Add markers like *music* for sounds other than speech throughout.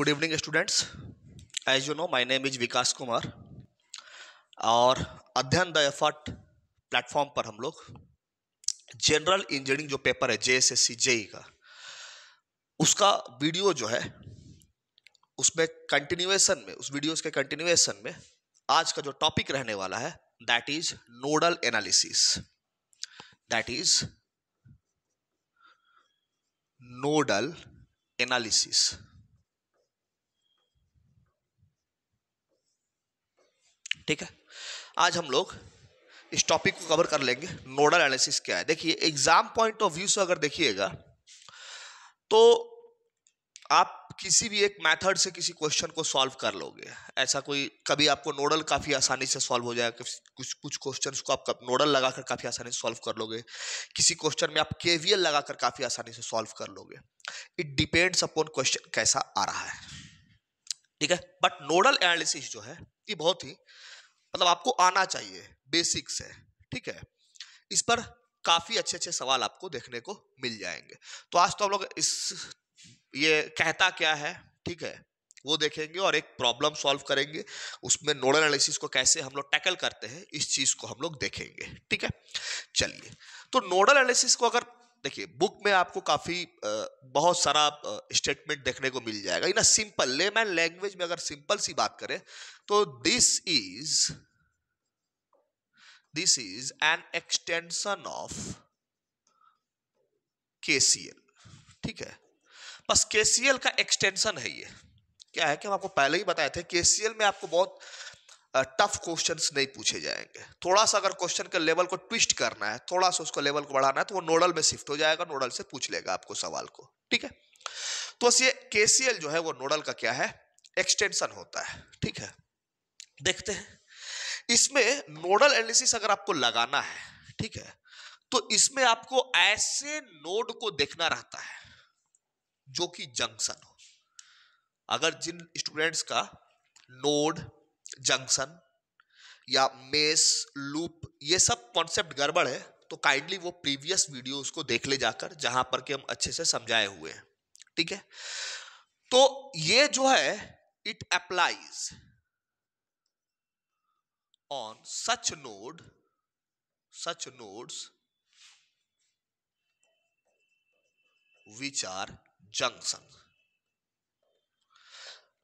Good evening students as you know my name is Vikas Kumar और अध्ययन the effort platform पर हम लोग जनरल इंजीनियरिंग जो पेपर है J S S C JE का, उसका वीडियो जो है, उसमें कंटिन्यूएशन में, उस वीडियोस के कंटिन्यूएशन में आज का जो टॉपिक रहने वाला है that is nodal analysis that is nodal analysis ठीक है? आज हम लोग इस टॉपिक को कवर कर लेंगे नोडल एनालिसिस क्या है। देखिए एग्ज़ाम पॉइंट ऑफ़ व्यू से अगर देखिएगा तो आप किसी भी एक मेथड से किसी क्वेश्चन को सॉल्व कर लोगे। ऐसा कोई, कभी आपको नोडल काफ़ी आसानी से सॉल्व हो जाएगा कुछ कुछ क्वेश्चन को आप नोडल लगाकर काफ़ी आसानी से सॉल्व कर लोगे। किसी क्वेश्चन में आप केवीएल लगाकर काफ़ी आसानी से सॉल्व कर लोगे। इट डिपेंड्स अपॉन क्वेश्चन कैसा आ रहा है। ठीक है? बट नोडल एनालिसिस जो है, ये बहुत ही मतलब आपको आना चाहिए बेसिक से ठीक है? इस पर काफ़ी अच्छे अच्छे सवाल आपको देखने को मिल जाएँगे। तो आज तो हम लोग इस, ये कहता क्या है, ठीक है? वो देखेंगे और एक प्रॉब्लम सॉल्व करेंगे। उसमें नोडल एनालिसिस को कैसे हम लोग टैकल करते हैं, इस चीज़ को हम लोग देखेंगे, ठीक है? चलिए तो नोडल एनालिसिस को अगर देखिए, बुक में आपको काफ़ी बहुत सारा स्टेटमेंट देखने को मिल जाएगा। In a simple layman language में अगर सिंपल सी बात करें तो this is this is an extension of KCL ठीक है? बस केसीएल का एक्सटेंशन है ये। क्या है कि हम आपको पहले ही बताए थे केसीएल में आपको बहुत टफ क्वेश्चंस नहीं पूछे जाएँगे। थोड़ा सा अगर क्वेश्चन के लेवल को ट्विस्ट करना है, थोड़ा सा उसको लेवल को बढ़ाना है तो वो नोडल में शिफ्ट हो जाएगा नोडल से पूछ लेगा आपको सवाल को, ठीक है? तो बस ये केसीएल जो है वो नोडल का क्या है? एक्सटेंशन होता है, ठीक है? देखते हैं। इसमें नोडल एनालिसिस अगर आपको लगाना है, ठीक है? तो इसमें आपको ऐसे नोड को देखना रहता है, जो कि जंक्शन हो। अगर जिन स्टूडेंट्स का नोड जंक्शन या मेस, लूप, ये सब कॉन्सेप्ट गड़बड़ है तो काइंडली वो प्रीवियस वीडियो उसको देख ले जाकर, जहाँ पर कि हम अच्छे से समझाए हुए हैं। ठीक है? तो ये जो है it applies on such node such nodes which are junction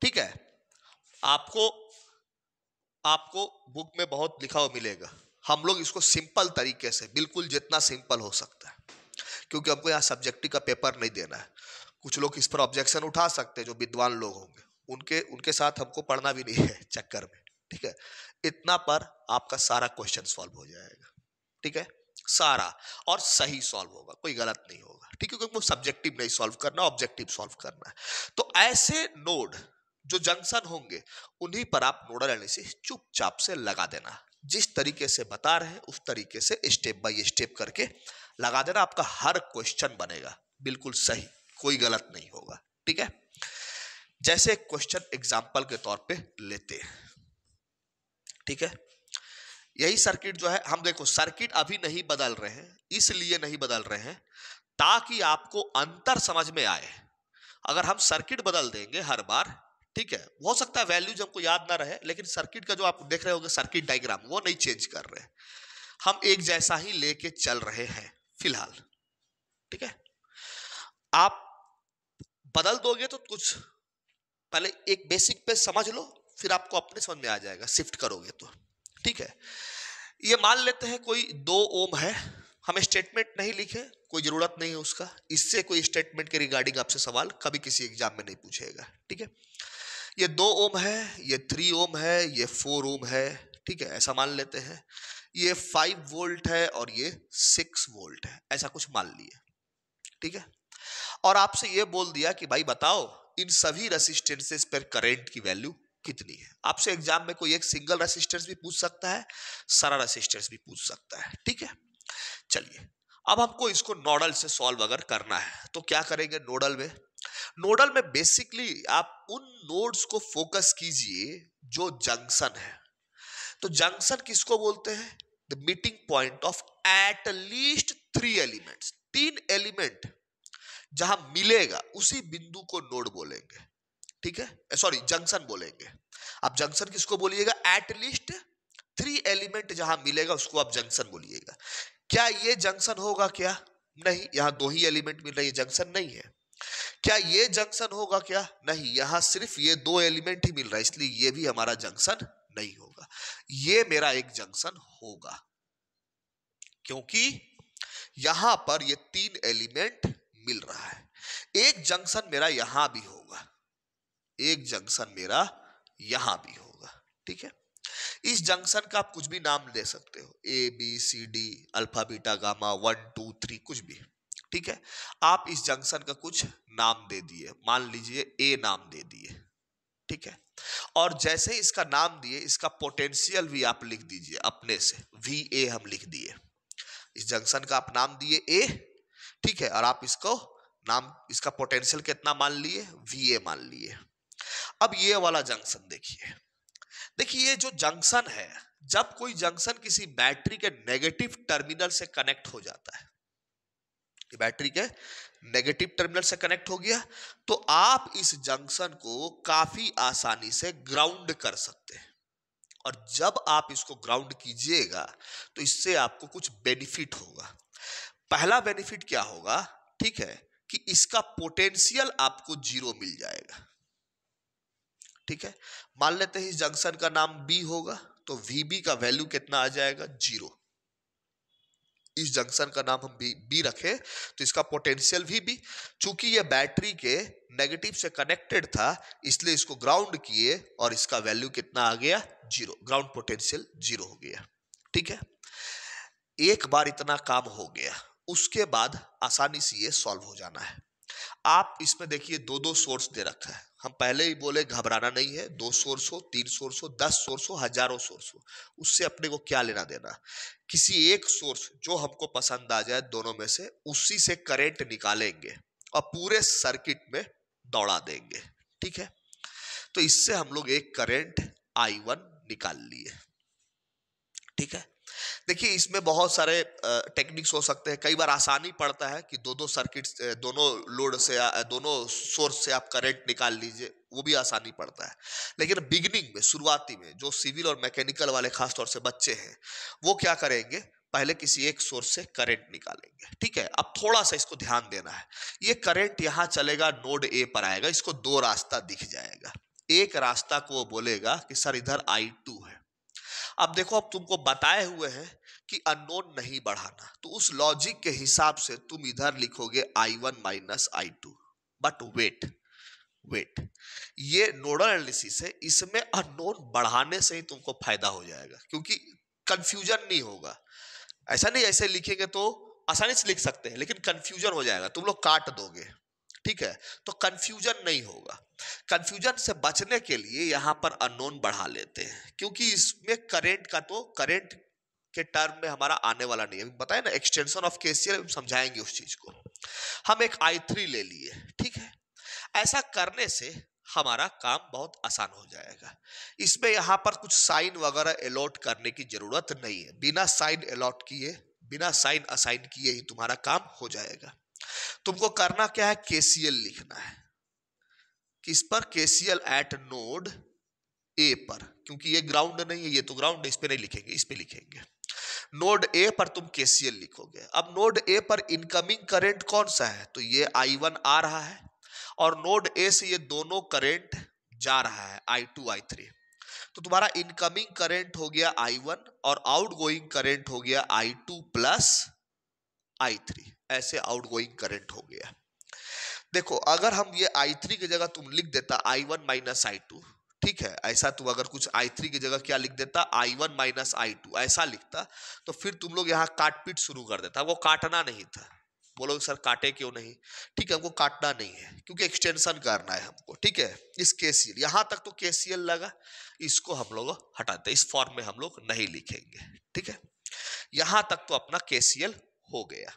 ठीक है? आपको आपको बुक में बहुत लिखा हुआ मिलेगा। हम लोग इसको सिंपल तरीके से, बिल्कुल जितना सिंपल हो सकता है। क्योंकि हमको यहाँ सब्जेक्टिव का पेपर नहीं देना है। कुछ लोग इस पर ऑब्जेक्शन उठा सकते हैं, जो विद्वान लोग होंगे। उनके उनके साथ हमको पढ़ना भी नहीं है चक्कर में, ठीक है? इतना पर आपका सारा क्वेश्चन सॉल्व हो जाएगा, ठीक है? सारा, और सही सॉल्व होगा, कोई गलत नहीं होगा, ठीक है? क्योंकि वो सब्जेक्टिव नहीं सॉल्व करना ऑब्जेक्टिव सॉल्व करना है। तो ऐसे नोड जो जंक्शन होंगे, उन्हीं पर आप नोडल एनालिसिस चुपचाप से लगा देना। जिस तरीके से बता रहे हैं, उस तरीके से स्टेप बाय स्टेप करके लगा देना, आपका हर क्वेश्चन बनेगा। बिल्कुल सही, कोई गलत नहीं होगा, ठीक है? जैसे क्वेश्चन एग्ज़ाम्पल के तौर पे लेते हैं, ठीक है? यही सर्किट जो है, हम देखो सर्किट अभी नहीं बदल रहे हैं, इसलिए नहीं बदल रहे हैं, ताकि आपको अंतर समझ में आए। अगर हम सर्किट बदल देंगे हर बार ठीक है, हो सकता है वैल्यूज़ हमको याद ना रहे, लेकिन सर्किट का जो आप देख रहे होंगे सर्किट डायग्राम वो नहीं चेंज कर रहे। हम एक जैसा ही लेके चल रहे हैं, फ़िलहाल। ठीक है? आप बदल दोगे तो कुछ, पहले एक बेसिक पे समझ लो, फिर आपको अपने समझ में आ जाएगा शिफ्ट करोगे तो। ठीक है? ये मान लेते हैं कोई दो ओम है, हम स्टेटमेंट नहीं लिखे, कोई ज़रूरत नहीं है उसका, इससे कोई स्टेटमेंट के रिगार्डिंग आपसे सवाल कभी किसी एग्ज़ाम में नहीं पूछेगा। ठीक है? ये दो ओम है, ये थ्री ओम है, ये फोर ओम है, ठीक है, ऐसा मान लेते हैं। ये फाइव वोल्ट है और ये सिक्स वोल्ट है, ऐसा कुछ मान लिए, ठीक है? और आपसे ये बोल दिया कि भाई बताओ, इन सभी रेसिस्टेंसेस पर करंट की वैल्यू कितनी है? आपसे एग्ज़ाम में कोई एक सिंगल रेसिस्टेंस भी पूछ सकता है, सारा रेसिस्टेंस भी पूछ सकता है, ठीक है? चलिए, अब हमको इसको नोडल से सॉल्व अगर करना है तो क्या करेंगे नोडल में? नोडल में बेसिकली आप उन नोड्स को फोकस कीजिए जो जंक्शन है। तो जंक्शन किसको बोलते हैं? The meeting point of at least three elements तीन एलिमेंट जहाँ मिलेगा, उसी बिंदु को नोड बोलेंगे। ठीक है? सॉरी जंक्शन बोलेंगे। आप जंक्शन किसको बोलिएगा? एटलीस्ट थ्री एलिमेंट जहाँ मिलेगा, उसको आप जंक्शन बोलिएगा। क्या ये जंक्शन होगा क्या? नहीं, यहाँ दो ही एलिमेंट मिल रही है जंक्शन नहीं है। क्या ये जंक्शन होगा क्या? नहीं, यहाँ सिर्फ़ ये दो एलिमेंट ही मिल रहा है, इसलिए ये भी हमारा जंक्शन नहीं होगा। ये मेरा एक जंक्शन होगा, क्योंकि यहाँ पर ये तीन एलिमेंट मिल रहा है। एक जंक्शन मेरा यहाँ भी होगा, एक जंक्शन मेरा यहाँ भी होगा, ठीक है? इस जंक्शन का आप कुछ भी नाम दे सकते हो A B C D alpha beta gamma one two three कुछ भी। ठीक है? आप इस जंक्शन का कुछ नाम दे दिए। मान लीजिए ए नाम दे दिए। ठीक है? और जैसे ही इसका नाम दिए, इसका पोटेंशियल भी आप लिख दीजिए अपने से। वी ए हम लिख दिए। इस जंक्शन का आप नाम दिए ए ठीक है? और आप इसको नाम, इसका पोटेंशियल कितना मान लिए? वी ए मान लिए। अब ये वाला जंक्शन देखिए। देखिए, ये जो जंक्शन है, जब कोई जंक्शन किसी बैटरी के नेगेटिव टर्मिनल से कनेक्ट हो जाता है बैटरी के नेगेटिव टर्मिनल से कनेक्ट हो गया तो आप इस जंक्शन को काफ़ी आसानी से ग्राउंड कर सकते हैं। और जब आप इसको ग्राउंड कीजिएगा तो इससे आपको कुछ बेनिफिट होगा। पहला बेनिफिट क्या होगा, ठीक है, कि इसका पोटेंशियल आपको ज़ीरो मिल जाएगा। ठीक है, मान लेते हैं इस जंक्शन का नाम बी होगा तो वीबी का वैल्यू कितना आ जाएगा? ज़ीरो। इस जंक्शन का नाम हम बी बी रखे तो इसका पोटेंशियल भी बी चूँकि ये बैटरी के नेगेटिव से कनेक्टेड था, इसलिए इसको ग्राउंड किए और इसका वैल्यू कितना आ गया? ज़ीरो ग्राउंड पोटेंशियल ज़ीरो हो गया। ठीक है? एक बार इतना काम हो गया, उसके बाद आसानी से ये सॉल्व हो जाना है। आप इसमें देखिए दो दो सोर्स दे रखा है। हम पहले ही बोले घबराना नहीं है, दो सोर्स हो तीन सोर्स हो दस सोर्स हो हज़ारों सोर्स हो उससे अपने को क्या लेना देना? किसी एक सोर्स जो हमको पसंद आ जाए दोनों में से, उसी से करंट निकालेंगे और पूरे सर्किट में दौड़ा देंगे, ठीक है? तो इससे हम लोग एक करंट आई वन निकाल लिए, ठीक है? देखिए, इसमें बहुत सारे टेक्निक्स हो सकते हैं। कई बार आसानी पड़ता है कि दो दो सर्किट दोनों लोड से दोनों सोर्स से आप करंट निकाल लीजिए, वो भी आसानी पड़ता है। लेकिन बिगिनिंग में, शुरुआती में, जो सिविल और मैकेनिकल वाले खासतौर से बच्चे हैं, वो क्या करेंगे? पहले किसी एक सोर्स से करंट निकालेंगे। ठीक है? अब थोड़ा सा इसको ध्यान देना है। ये करंट यहाँ चलेगा नोड ए पर आएगा, इसको दो रास्ता दिख जाएगा। एक रास्ता को वो बोलेगा कि, सर, इधर आई टू है। अब देखो, अब तुमको बताए हुए हैं कि अननोन नहीं बढ़ाना। तो उस लॉजिक के हिसाब से तुम इधर लिखोगे I one minus I two but wait wait ये नोडल एनालिसिस है, इसमें अननोन बढ़ाने से ही तुमको फ़ायदा हो जाएगा, क्योंकि कंफ्यूजन नहीं होगा। ऐसा नहीं, ऐसे लिखेंगे तो आसानी से लिख सकते हैं, लेकिन कंफ्यूजन हो जाएगा। तुम लोग काट दोगे। ठीक है? तो कंफ्यूजन नहीं होगा। कंफ्यूजन से बचने के लिए यहाँ पर अननोन बढ़ा लेते हैं, क्योंकि इसमें करेंट का तो करेंट के टर्म में हमारा आने वाला नहीं है। बताए ना एक्सटेंशन ऑफ़ केसीएल समझाएँगे उस चीज़ को। हम एक आई थ्री ले लिए, ठीक है? ऐसा करने से हमारा काम बहुत आसान हो जाएगा। इसमें यहाँ पर कुछ साइन वगैरह अलॉट करने की ज़रूरत नहीं है। बिना साइन अलॉट किए, बिना साइन असाइन किए ही तुम्हारा काम हो जाएगा। तुमको करना क्या है? केसीएल लिखना है। किस पर? केसीएल एट नोड ए पर। क्योंकि ये ग्राउंड नहीं है, ये तो ग्राउंड है, इस पे नहीं लिखेंगे, इस पे लिखेंगे। नोड ए पर तुम केसीएल लिखोगे। अब नोड ए पर इनकमिंग करंट कौन सा है? तो ये आई वन आ रहा है और नोड ए से ये दोनों करंट जा रहा है आई टू आई थ्री तो तुम्हारा इनकमिंग करंट हो गया आई वन और आउट गोइंग करेंट हो गया I two plus I three ऐसे आउटगोइंग करंट हो गया। देखो, अगर हम ये आई थ्री की जगह तुम लिख देता I one minus I two ठीक है? ऐसा तुम अगर कुछ आई थ्री की जगह क्या लिख देता I one minus I two ऐसा लिखता तो फिर तुम लोग यहाँ काटपीट शुरू कर देता। वो काटना नहीं था। बोलो, सर, काटे क्यों नहीं? ठीक है हमको काटना नहीं है, क्योंकि एक्सटेंशन करना है हमको, ठीक है? इस केसीएल यहाँ तक तो केसीएल लगा, इसको हम लोग हटाते इस फॉर्म में हम लोग नहीं लिखेंगे, ठीक है? यहाँ तक तो अपना केसीएल हो गया।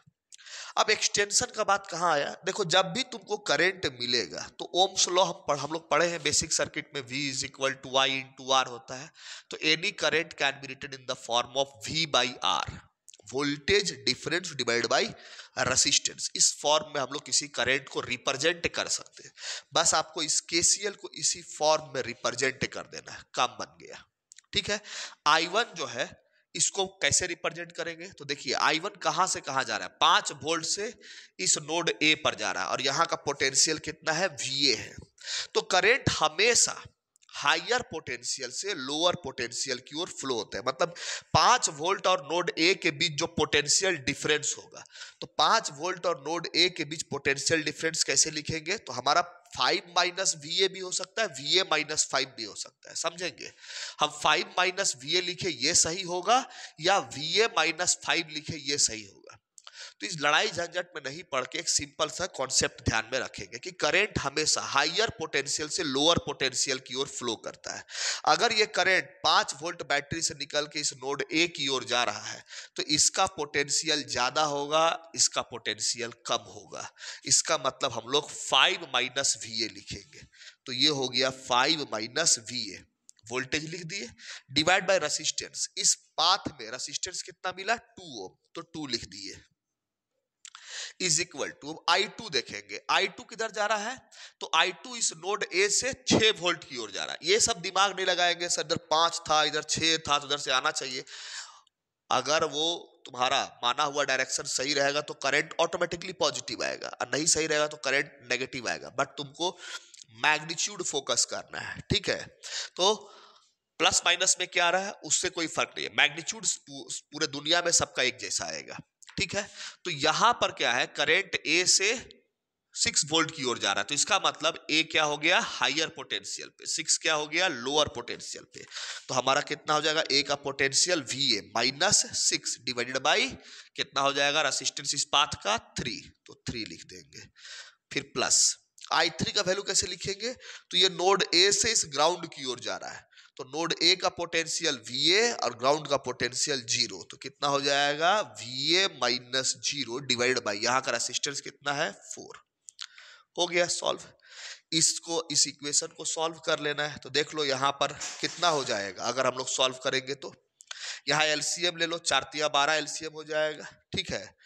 अब एक्सटेंशन का बात कहाँ आया? देखो, जब भी तुमको करंट मिलेगा तो ओम्स लॉ हम पढ़, हम लोग पढ़े हैं बेसिक सर्किट में V is equal to I in to R होता है। तो any current can be written in the form of V by R voltage difference divide by resistance इस फॉर्म में हम लोग किसी करंट को रिप्रेजेंट कर सकते हैं। बस आपको इस केसीएल को इसी फॉर्म में रिप्रेजेंट कर देना है। काम बन गया। ठीक है? आई वन जो है इसको कैसे रिप्रेजेंट करेंगे? तो देखिए आई वन कहाँ से कहाँ जा रहा है? पाँच वोल्ट से इस नोड ए पर जा रहा है। और यहाँ का पोटेंशियल कितना है? वी ए है। तो करेंट हमेशा हायर पोटेंशियल से लोअर पोटेंशियल की ओर फ्लो होता है। मतलब पाँच वोल्ट और नोड ए के बीच जो पोटेंशियल डिफरेंस होगा। तो पाँच वोल्ट और नोड ए के बीच पोटेंशियल डिफरेंस कैसे लिखेंगे? तो हमारा फाइव माइनस वी ए भी हो सकता है वी ए माइनस फाइव भी हो सकता है, समझेंगे? हम फाइव माइनस वी ए लिखे ये सही होगा या वी ए माइनस फाइव लिखे ये सही होगा? तो इस लड़ाई झंझट में नहीं पढ़ के एक सिंपल सा कॉन्सेप्ट ध्यान में रखेंगे कि करंट हमेशा हायर पोटेंशियल से लोअर पोटेंशियल की ओर फ्लो करता है। अगर ये करंट पाँच वोल्ट बैटरी से निकल के इस नोड ए की ओर जा रहा है तो इसका पोटेंशियल ज़्यादा होगा, इसका पोटेंशियल कम होगा। इसका मतलब हम लोग फाइव माइनस वी ए लिखेंगे। तो ये हो गया five minus V A voltage लिख दिए। डिवाइड बाय रेसिस्टेंस इस पाथ में रेसिस्टेंस कितना मिला? टू ओम तो टू लिख दिए। Is equal to I two देखेंगे। आई टू किधर जा रहा है? तो आई टू इस नोड ए से छह वोल्ट की ओर जा रहा है। ये सब दिमाग नहीं लगाएँगे, सर, इधर पाँच था, इधर छह था तो उधर से आना चाहिए। अगर वो तुम्हारा माना हुआ डायरेक्शन सही रहेगा तो करंट ऑटोमेटिकली पॉजिटिव आएगा। और नहीं सही रहेगा तो करंट नेगेटिव आएगा। बट तुमको मैग्नीट्यूड फोकस करना है, ठीक है? तो प्लस माइनस में क्या आ रहा है? उससे कोई फ़र्क नहीं है। मैग्नीट्यूड पूरे दुनिया में सबका एक जैसा आएगा। ठीक है? तो यहाँ पर क्या है? करेंट ए से सिक्स वोल्ट की ओर जा रहा है। तो इसका मतलब ए क्या हो गया? हायर पोटेंशियल पे। सिक्स क्या हो गया? लोअर पोटेंशियल पे। तो हमारा कितना हो जाएगा? ए का potential V A minus six divided by कितना हो जाएगा? रेसिस्टेंस इस पाथ का थ्री तो थ्री लिख देंगे। फिर प्लस आई थ्री का वैल्यू कैसे लिखेंगे? तो ये नोड ए से इस ग्राउंड की ओर जा रहा है। तो नोड ए का पोटेंशियल वी ए और ग्राउंड का पोटेंशियल ज़ीरो तो कितना हो जाएगा? V A minus zero divide by यहाँ का रेसिस्टेंस कितना है? फोर हो गया सॉल्व इसको, इस इक्वेशन को सॉल्व कर लेना है तो देख लो यहाँ पर कितना हो जाएगा। अगर हम लोग सॉल्व करेंगे तो। यहाँ एलसीएम ले लो, चार तिया बारह एलसीएम हो जाएगा, ठीक है?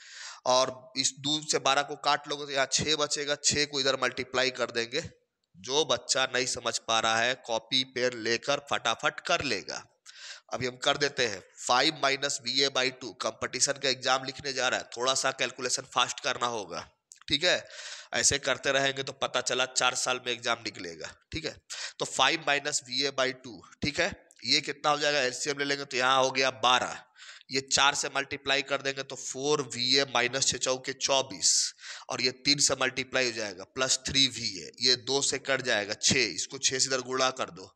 और इस दूध से बारह को काट लोगे तो यहाँ छह बचेगा छः को इधर मल्टीप्लाई कर देंगे। जो बच्चा नहीं समझ पा रहा है कॉपी पेन लेकर फटाफट कर लेगा। अभी हम कर देते हैं। Five minus B A by two competition का एग्ज़ाम लिखने जा रहा है। थोड़ा सा कैलकुलेशन फास्ट करना होगा। ठीक है? ऐसे करते रहेंगे तो पता चला चार साल में एग्ज़ाम निकलेगा। ठीक है? तो five minus V A by two ठीक है? ये कितना हो जाएगा? एलसीएम ले लेंगे तो यहाँ हो गया बारह। ये चार से मल्टीप्लाई कर देंगे तो फोर वी ए माइनस छः चौके चौबीस। और ये तीन से मल्टीप्लाई हो जाएगा प्लस थ्री वी ए ये दो से कट जाएगा छः इसको छः से इधर गुड़ा कर दो।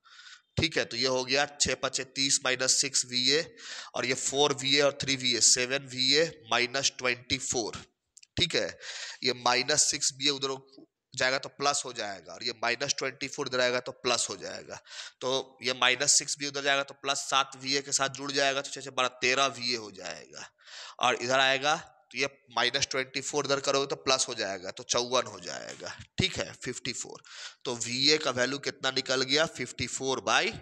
ठीक है तो ये हो गया छः पचे तीस माइनस सिक्स वी ए और ये फोर वी ए और three V A seven V A minus twenty four ठीक है, ये माइनस सिक्स बी ए उधर जाएगा तो प्लस हो जाएगा और ये माइनस ट्वेंटी फोर इधर आएगा तो प्लस हो जाएगा। तो ये माइनस सिक्स भी उधर जाएगा तो प्लस सात वी के साथ जुड़ जाएगा तो जैसे बड़ा तेरह वी हो जाएगा। और इधर आएगा तो ये माइनस ट्वेंटी फोर इधर करोगे तो प्लस हो जाएगा तो चौवन हो जाएगा। ठीक है, फिफ्टी फोर। तो वी ए का वैल्यू कितना निकल गया? Fifty four by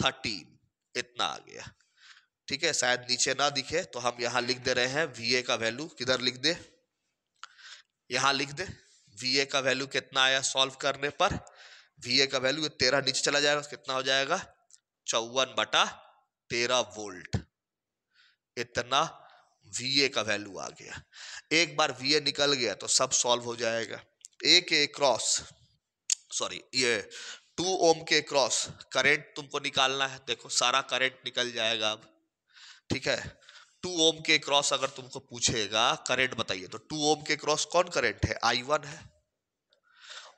thirteen. इतना आ गया। ठीक है, शायद नीचे ना दिखे तो हम यहाँ लिख दे रहे हैं वी ए का वैल्यू। किधर लिख दे? यहाँ लिख दे। वी ए का वैल्यू कितना आया सॉल्व करने पर? वी ए का वैल्यू तेरह नीचे चला जाएगा तो कितना हो जाएगा? चौवन बटा तेरह वोल्ट इतना वी ए का वैल्यू आ गया। एक बार वी ए निकल गया तो सब सॉल्व हो जाएगा। ए के क्रॉस सॉरी ये टू ओम के क्रॉस करंट तुमको निकालना है। देखो, सारा करंट निकल जाएगा अब। ठीक है? टू ओम के क्रॉस अगर तुमको पूछेगा, करंट बताइए तो टू ओम के क्रॉस कौन करंट है? आई वन है।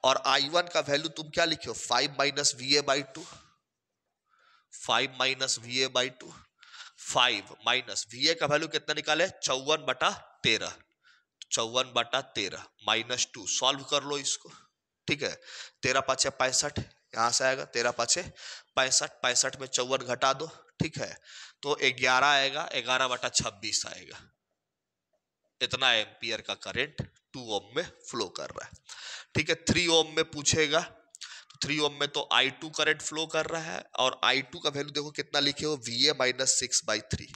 और आई वन का वैल्यू तुम क्या लिखे हो? Five minus V A by two. Five minus V A by two. Five minus V A का वैल्यू कितना निकाले? चौवन बटा तेरह। चौवन बटा तेरह माइनस टू। सॉल्व कर लो इसको। ठीक है? तेरह पाचे पैंसठ, यहाँ से आएगा। तेरह पाचे पैंसठ पैंसठ में चौवन घटा दो। ठीक है? तो ग्यारह आएगा, ग्यारह बटा छब्बीस आएगा। इतना एम्पियर का करंट टू ओम में फ्लो कर रहा है। ठीक है, थ्री ओम में पूछेगा तो थ्री ओम में तो आई टू करंट फ्लो कर रहा है और आई टू का वैल्यू देखो कितना लिखे हो V A minus six by three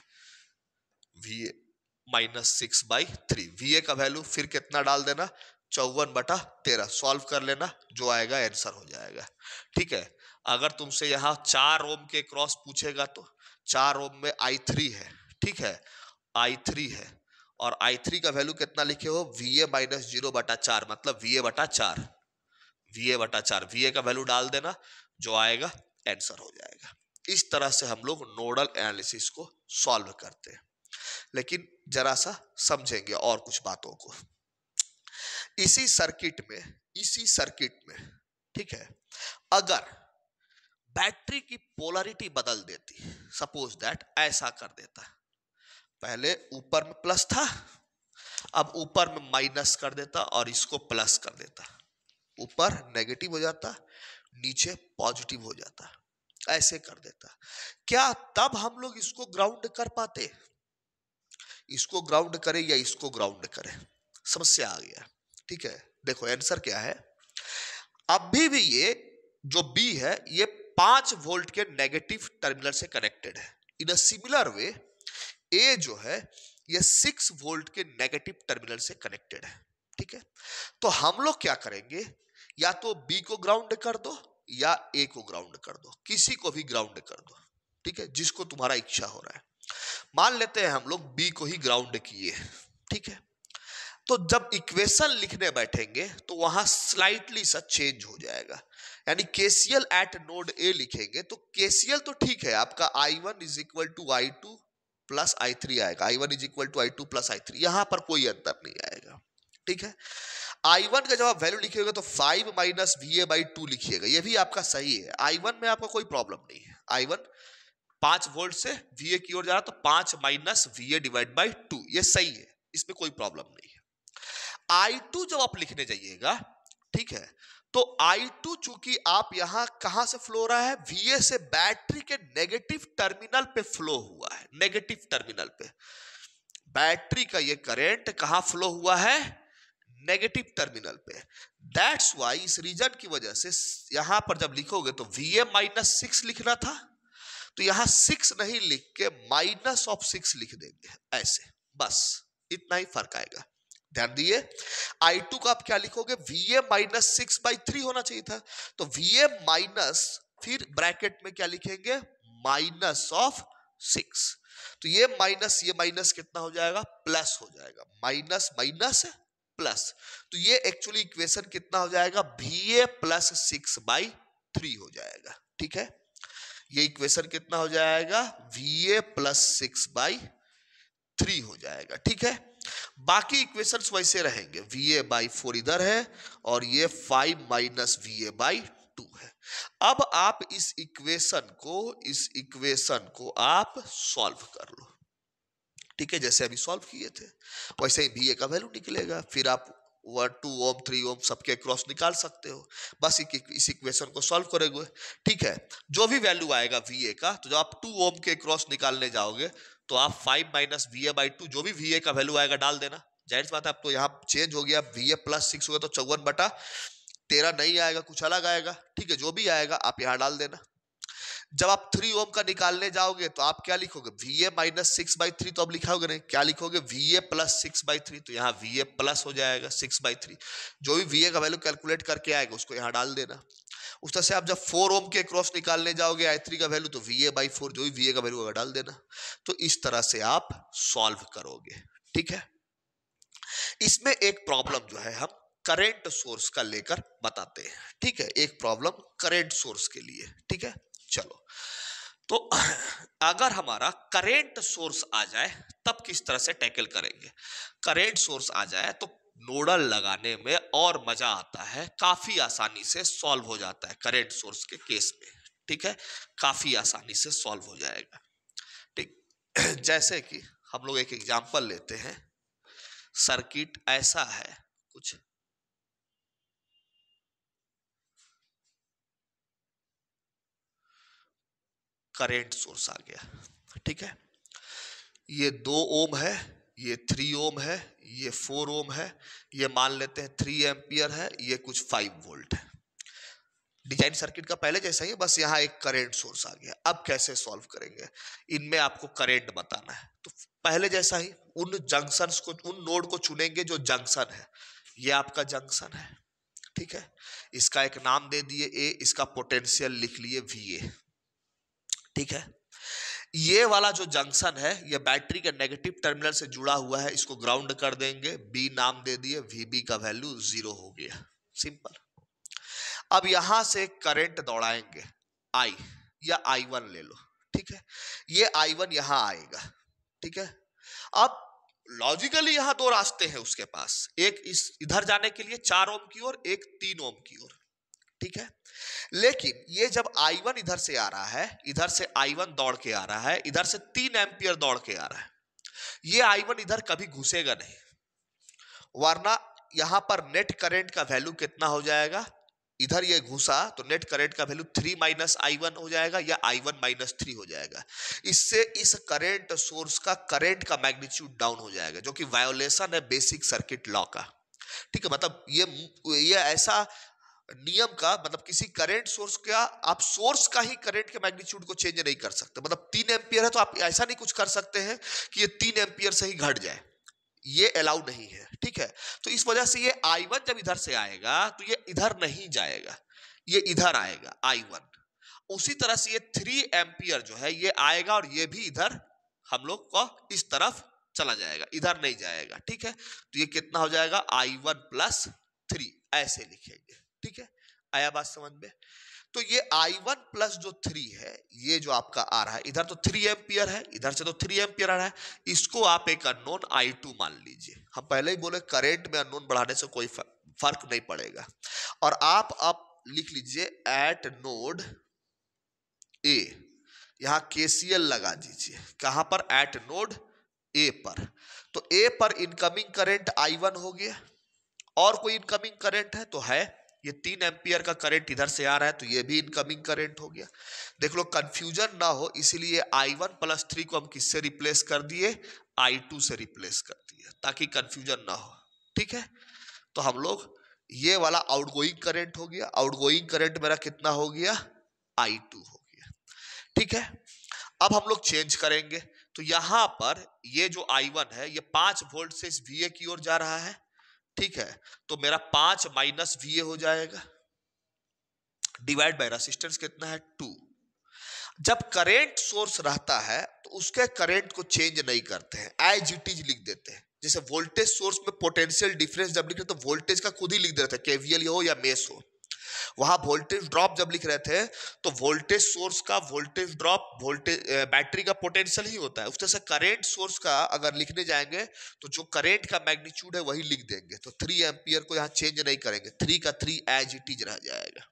V A minus six by three V A का वैल्यू फिर कितना डाल देना? चौवन बटा तेरह। सॉल्व कर लेना, जो आएगा आंसर हो जाएगा। ठीक है, अगर तुमसे यहाँ चार ओम के क्रॉस पूछेगा तो चार ओम में आई थ्री है, ठीक है? आई थ्री है। और आई थ्री का वैल्यू कितना लिखे हो? वी ए माइनस ज़ीरो बटा चार मतलब वी ए बटा चार। वी ए बटा चार। वी ए का वैल्यू डाल देना, जो आएगा आंसर हो जाएगा। इस तरह से हम लोग नोडल एनालिसिस को सॉल्व करते हैं। लेकिन जरा सा समझेंगे और कुछ बातों को। इसी सर्किट में, इसी सर्किट में, ठीक है? अगर बैटरी की पोलरिटी बदल देती सपोज़ दैट ऐसा कर देता पहले ऊपर में प्लस था, अब ऊपर में माइनस कर देता और इसको प्लस कर देता। ऊपर नेगेटिव हो जाता, नीचे पॉजिटिव हो जाता। ऐसे कर देता। क्या तब हम लोग इसको ग्राउंड कर पाते? इसको ग्राउंड करें या इसको ग्राउंड करें? समस्या आ गया। ठीक है? देखो, आंसर क्या है? अभी भी ये जो बी है, ये पाँच वोल्ट के नेगेटिव टर्मिनल से कनेक्टेड है। इन अ सिमिलर वे ए जो है, ये सिक्स वोल्ट के नेगेटिव टर्मिनल से कनेक्टेड है। ठीक है? तो हम लोग क्या करेंगे? या तो बी को ग्राउंड कर दो, या ए को ग्राउंड कर दो। किसी को भी ग्राउंड कर दो। ठीक है? जिसको तुम्हारा इच्छा हो रहा है। मान लेते हैं हम लोग बी को ही ग्राउंड किए। ठीक है? तो जब इक्वेशन लिखने बैठेंगे तो वहाँ स्लाइटली सा चेंज हो जाएगा। यानी केसीएल एट नोड ए लिखेंगे तो केसीएल तो ठीक है, आपका I one is equal to I two plus I three आएगा। I one is equal to I two plus I three यहाँ पर कोई अंतर नहीं आएगा। ठीक है? आई वन का जब आप वैल्यू लिखिएगा तो five minus V A by two लिखिएगा। ये भी आपका सही है। आई वन में आपका कोई प्रॉब्लम नहीं है। आई वन पाँच वोल्ट से वी ए की ओर जा रहा तो पाँच minus V A divide by two ये सही है। इसमें कोई प्रॉब्लम नहीं आई टू जब आप लिखने जाइएगा, ठीक है? तो आई टू चूँकि आप यहाँ कहाँ से फ्लो रहा है? वी से बैटरी के नेगेटिव टर्मिनल पे फ्लो हुआ है नेगेटिव टर्मिनल पे। बैटरी का ये करंट कहाँ फ्लो हुआ है? नेगेटिव टर्मिनल पे। दैट्स वाई इस रीजन की वजह से यहाँ पर जब लिखोगे तो वी ए माइनस सिक्स लिखना था। तो यहाँ सिक्स नहीं लिख के माइनस ऑफ़ सिक्स लिख देंगे, ऐसे। बस, इतना ही फ़र्क आएगा। ध्यान दिए। आई टू का आप क्या लिखोगे? A minus six by three होना चाहिए था। तो ए माइनस फिर ब्रैकेट में क्या लिखेंगे? माइनस ऑफ़ सिक्स तो ये माइनस ये माइनस कितना हो जाएगा? प्लस हो जाएगा। माइनस माइनस प्लस तो ये एक्चुअली इक्वेशन कितना हो जाएगा? V A plus six by three हो जाएगा। ठीक है? ये इक्वेशन कितना हो जाएगा? V A plus six by three हो जाएगा, ठीक है? बाकी इक्वेशंस वैसे रहेंगे। वी ए बाई फोर इधर है और ये five minus V A by two है। अब आप इस इक्वेशन को, इस इक्वेशन को आप सॉल्व कर लो। ठीक है? जैसे अभी सॉल्व किए थे, वैसे ही वी ए का वैल्यू निकलेगा। फिर आप one, two, ohm, three, ohm सबके क्रॉस निकाल सकते हो। बस इस इक्वेशन को सॉल्व करेंगे। ठीक है? जो भी वैल्यू आएगा वी ए का तो जब आप टू ओम के क्रॉस निकालने जाओगे तो आप five minus V A by two जो भी वी ए का वैल्यू आएगा, डाल देना। ज़ाहिर बात है, अब तो यहाँ चेंज हो गया वी ए प्लस सिक्स हो गया तो चौवन बटा तेरह नहीं आएगा, कुछ अलग आएगा। ठीक है, जो भी आएगा, आप यहाँ डाल देना। जब आप थ्री ओम का निकालने जाओगे तो आप क्या लिखोगे? V A minus six by three तो अब लिखाओगे नहीं। क्या लिखोगे? V A plus six by three तो यहाँ वी ए प्लस हो जाएगा सिक्स बाई थ्री जो भी वी ए का वैल्यू कैलकुलेट करके आएगा, उसको यहाँ डाल देना। उस तरह से आप जब फोर ओम के क्रॉस निकालने जाओगे आई थ्री का वैल्यू तो वी ए बाई फोर जो भी वी ए का वैल्यू होगा, डाल देना। तो इस तरह से आप सॉल्व करोगे, ठीक है? इसमें एक प्रॉब्लम जो है, हम करेंट सोर्स का लेकर बताते हैं, ठीक है? एक प्रॉब्लम करेंट सोर्स के लिए, ठीक है? चलो। तो अगर हमारा करेंट सोर्स आ जाए, तब किस तरह से टैकल करेंगे? करेंट सोर्स आ जाए तो नोडल लगाने में और मज़ा आता है। काफ़ी आसानी से सॉल्व हो जाता है करेंट सोर्स के केस में, ठीक है? काफ़ी आसानी से सॉल्व हो जाएगा, ठीक? *clears throat* जैसे कि हम लोग एक एग्जांपल लेते हैं। सर्किट ऐसा है, कुछ करेंट सोर्स आ गया, ठीक है? ये दो ओम है, ये थ्री ओम है ये फोर ओम है, ये मान लेते हैं थ्री एम्पियर है, ये कुछ फाइव वोल्ट है। डिज़ाइन सर्किट का पहले जैसा ही बस यहाँ एक करेंट सोर्स आ गया। अब कैसे सॉल्व करेंगे? इनमें आपको करेंट बताना है। तो पहले जैसा ही उन जंक्शन को, उन नोड को चुनेंगे जो जंक्शन है। ये आपका जंक्शन है, ठीक है? इसका एक नाम दे दिए, ए, इसका पोटेंशियल लिख लिए, वी, ए, ठीक है? ये वाला जो जंक्शन है, ये बैटरी के नेगेटिव टर्मिनल से जुड़ा हुआ है, इसको ग्राउंड कर देंगे। बी नाम दे दिए वीबी का वैल्यू ज़ीरो हो गया। सिंपल अब यहाँ से करंट दौड़ाएँगे। आई या आई वन ले लो। ठीक है? ये आई वन यहाँ आएगा। ठीक है? अब लॉजिकली यहाँ दो रास्ते हैं उसके पास। एक इस, इधर जाने के लिए चार ओम की ओर, एक तीन ओम की ओर। ठीक है? लेकिन ये जब I1 इधर से आ रहा है, इधर से I1 दौड़ के आ रहा है, इधर से तीन एम्पियर दौड़ के आ रहा है, ये I1 इधर कभी घुसेगा नहीं। वरना यहाँ पर नेट करंट का वैल्यू कितना हो जाएगा? इधर ये घुसा तो नेट करंट का value three minus I one हो जाएगा या आई वन माइनस थ्री हो जाएगा। इससे इस करंट सोर्स का करंट का मैग्नीट्यूड डाउन हो जाएगा, जो कि वायोलेशन है बेसिक सर्किट लॉ का। ठीक है मतलब ये ये ऐसा नियम का मतलब किसी करंट सोर्स का, आप सोर्स का ही करंट के मैग्नीट्यूड को चेंज नहीं कर सकते। मतलब तीन एम्पियर है तो आप ऐसा नहीं कुछ कर सकते हैं कि ये तीन एम्पियर से ही घट जाए। ये अलाउ नहीं है, ठीक है? तो इस वजह से ये आई वन जब इधर से आएगा तो ये इधर नहीं जाएगा। ये इधर आएगा आई वन उसी तरह से ये थ्री एम्पियर जो है, ये आएगा और ये भी इधर हम लोग को इस तरफ़ चला जाएगा, इधर नहीं जाएगा, ठीक है? तो ये कितना हो जाएगा? आई वन प्लस थ्री ऐसे लिखेंगे। ठीक है? आया बात समझ में? तो ये आई वन प्लस जो थ्री है, ये जो आपका आ रहा है, इधर तो थ्री एम्पियर है, इधर से तो थ्री एम्पियर आ रहा है। इसको आप एक अननोन आई टू मान लीजिए। हम पहले ही बोले करेंट में अननोन बढ़ाने से कोई फ़र्क नहीं पड़ेगा। और आप अब लिख लीजिए एट नोड ए यहाँ केसीएल लगा दीजिए। कहाँ पर? एट नोड ए पर। तो ए पर इनकमिंग करंट आई वन हो गया। और कोई इनकमिंग करंट है तो है ये तीन एम्पियर का करंट इधर से आ रहा है तो ये भी इनकमिंग करंट हो गया। देख लो कंफ्यूजन ना हो, इसलिए आई वन प्लस थ्री को हम किससे रिप्लेस कर दिए? आई टू से रिप्लेस कर दिए, ताकि कंफ्यूजन ना हो। ठीक है? तो हम लोग, ये वाला आउटगोइंग करंट हो गया। आउटगोइंग करंट मेरा कितना हो गया? आई टू हो गया। ठीक है? अब हम लोग चेंज करेंगे। तो यहाँ पर ये जो आई वन है, ये पाँच वोल्ट से इस वी की ओर जा रहा है। ठीक है तो मेरा पाँच माइनस वीए हो जाएगा डिवाइड बाय रेसिस्टेंस कितना है? टू जब करेंट सोर्स रहता है तो उसके करेंट को चेंज नहीं करते हैं एज इट इज़ लिख देते हैं। जैसे वोल्टेज सोर्स में पोटेंशियल डिफरेंस जब लिखते तो वोल्टेज का खुद ही लिख देते हैं केवीएल हो या मेस हो। वहाँ वोल्टेज ड्रॉप जब लिख रहे थे तो वोल्टेज सोर्स का वोल्टेज ड्रॉप वोल्टेज बैटरी का पोटेंशियल ही होता है। उस तरह से करेंट सोर्स का अगर लिखने जाएँगे तो जो करेंट का मैग्नीट्यूड है वही लिख देंगे। तो थ्री एम्पियर को यहाँ चेंज नहीं करेंगे। थ्री का थ्री एज इट इज़ रह जाएगा।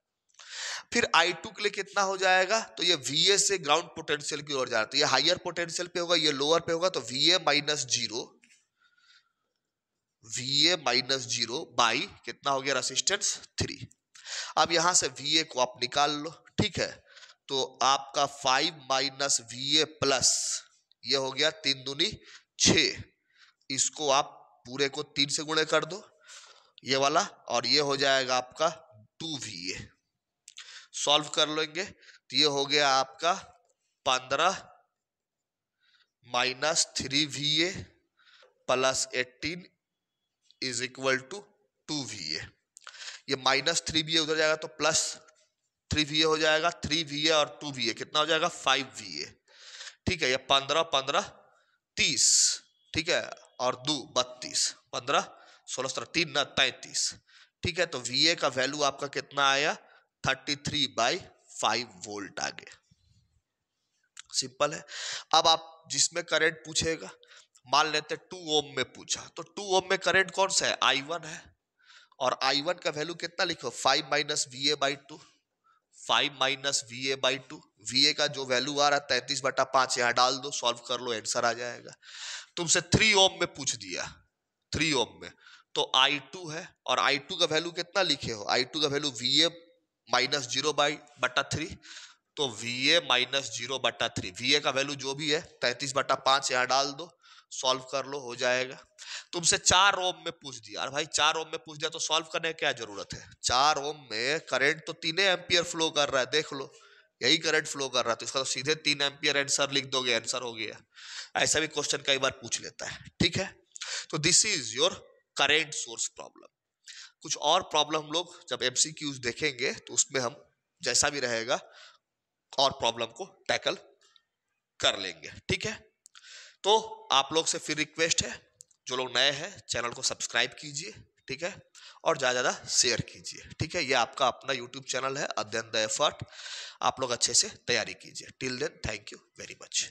फिर आई टू के लिए कितना हो जाएगा? तो ये वी ए से ग्राउंड पोटेंशियल की ओर जा रहा है। तो ये हाइयर पोटेंशियल पे होगा, ये लोअर पे होगा तो V A minus zero V A minus zero by कितना हो गया रेसिस्टेंस थ्री अब यहाँ से वी ए को आप निकाल लो, ठीक है? तो आपका five minus V A plus ये हो गया तीन दूनी छ इसको आप पूरे को तीन से गुणे कर दो, ये वाला, और ये हो जाएगा आपका टू वी ए सॉल्व कर लेंगे तो ये हो गया आपका पंद्रह minus three V A plus eighteen is equal to two V A ये माइनस थ्री वी उधर जाएगा तो प्लस थ्री वी ए हो जाएगा, थ्री वी और टू वी कितना हो जाएगा? फाइव वी ठीक है, ये पंद्रह पंद्रह, तीस। ठीक है, और दो, बत्तीस। पंद्रह, सोलह, सत्रह, तीन, न, तैतीस। ठीक है तो वी का वैल्यू आपका कितना आया? Thirty three by five volt आ गया सिंपल है। अब आप जिसमें करंट पूछेगा, मान लेते टू ओम में पूछा तो टू ओम में करंट कौन सा है? आई वन है। और आई वन का वैल्यू कितना लिखो? Five minus V A by two five minus V A by two V A का जो वैल्यू आ रहा है, तैतीस बटा पाँच, यहाँ डाल दो सॉल्व कर लो आंसर आ जाएगा। तुमसे थ्री ओम में पूछ दिया। थ्री ओम में। तो आई टू है, और आई टू का वैल्यू कितना लिखे हो? आई टू का value V A minus zero by बटा थ्री तो वी ए माइनस ज़ीरो बटा थ्री वी ए का वैल्यू जो भी है, तैतीस बटा पाँच, यहाँ डाल दो। सॉल्व कर लो, हो जाएगा। तुमसे चार ओम में पूछ दिया। अरे भाई, चार ओम में पूछ दिया तो सॉल्व करने की क्या ज़रूरत है? चार ओम में करंट तो तीन एम्पियर फ्लो कर रहा है, देख लो। यही करंट फ्लो कर रहा है तो इसका तो सीधे तीन एम्पियर आंसर लिख दोगे आंसर हो गया। ऐसा भी क्वेश्चन कई बार पूछ लेता है, ठीक है? तो this is your current source problem कुछ और प्रॉब्लम लोग जब एमसीक्यूज देखेंगे तो उसमें हम जैसा भी रहेगा, और प्रॉब्लम को टैकल कर लेंगे, ठीक है? तो आप लोग से फिर रिक्वेस्ट है। जो लोग नए हैं चैनल को सब्सक्राइब कीजिए, ठीक है? और ज़्यादा ज़्यादा शेयर कीजिए, ठीक है? ये आपका अपना यूट्यूब चैनल है, अध्ययन द एफर्ट आप लोग अच्छे से तैयारी कीजिए। Till then thank you very much